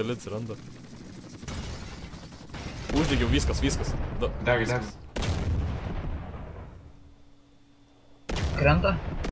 Gali atsiranda. Uždegiau viskas, viskas. Da, Deg, viskas. deg. Krenta.